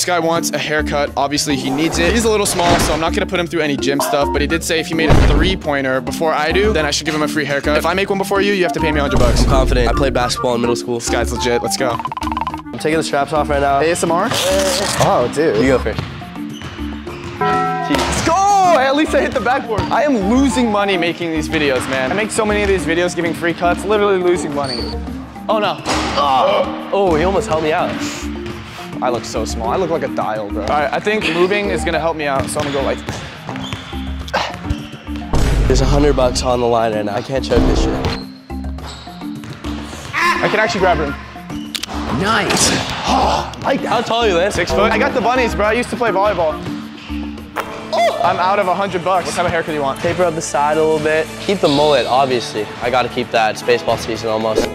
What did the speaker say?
This guy wants a haircut. Obviously, he needs it. He's a little small, so I'm not gonna put him through any gym stuff, but he did say if he made a three-pointer before I do, then I should give him a free haircut. If I make one before you, you have to pay me 100 bucks. I'm confident. I played basketball in middle school. This guy's legit. Let's go. I'm taking the straps off right now. ASMR? Oh, dude. You go first. Let's go! At least I hit the backboard. I am losing money making these videos, man. I make so many of these videos giving free cuts, literally losing money. Oh no. Oh, oh he almost helped me out. I look so small. I look like a dial, bro. All right, I think moving is gonna help me out, so I'm gonna go like, There's a hundred bucks on the line right now. I can't choke this shit. I can actually grab him. Nice. Like, how tall are you, Lance? Six foot? I got the bunnies, bro. I used to play volleyball. Oh! I'm out of a hundred bucks. What type of haircut do you want? Taper up the side a little bit. Keep the mullet, obviously. I gotta keep that. It's baseball season almost.